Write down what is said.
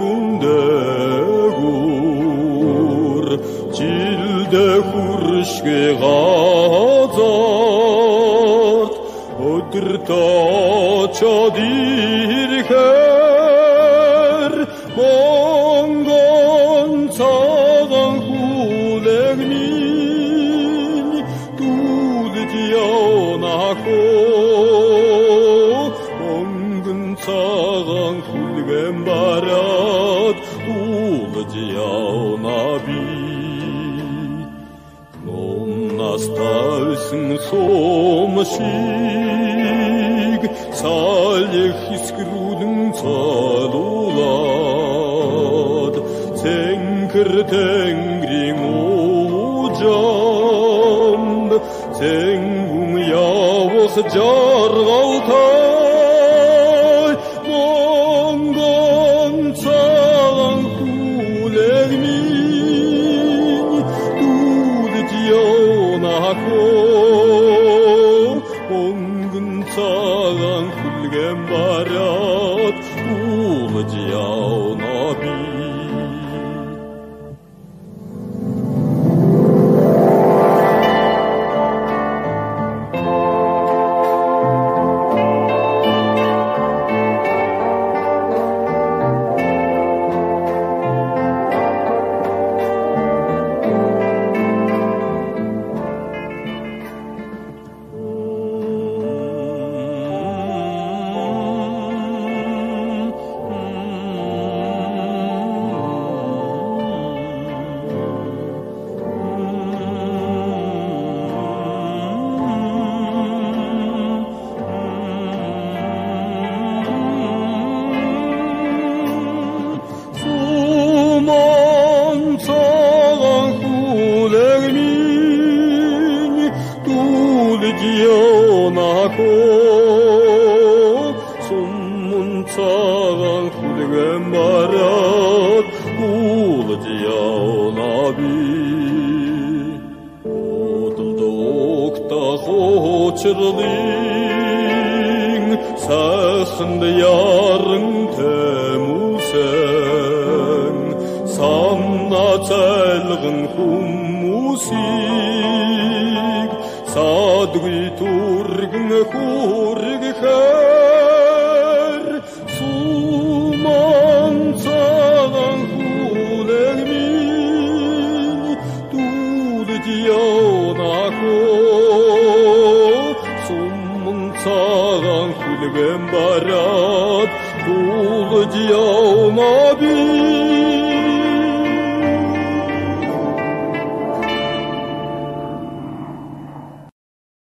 гүндэгүр жилдэ хүршгэ газар өдөр тачад ирэхэр монгон цагаан хүлэгнин дүүлд явнахо монгон цагаан хүлгэн бараа. odtul na bi Non nastasen som shig Salih iskrudun salulad Tenkr tengri mujam Tengum yavuk jargaltan 하고 온 금상 흘게 마랴 우지야오 나비. дүүлж явнахоо Суман цагаан хүлгэн бараад дүүлж явна би Одолдогта хоочрлын сайханд яран тэмүсэн санна цайлган хүмүүсийг dritur me hurg her suman salan huler min tud ko suman salan hulgem barat tud diona bin.